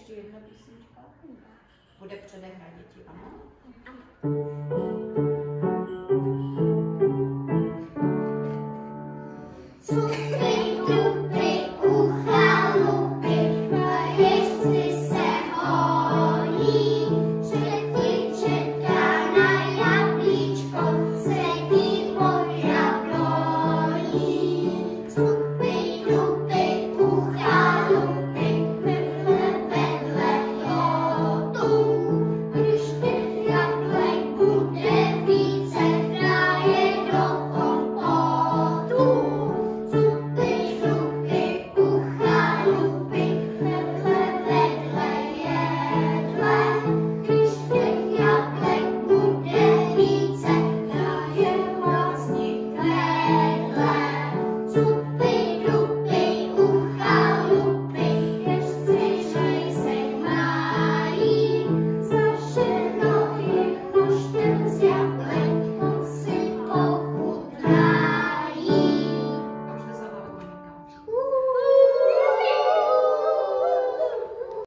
ještě jedna písnička? Bude předehra děti, ano? Ano. Co? Thank you.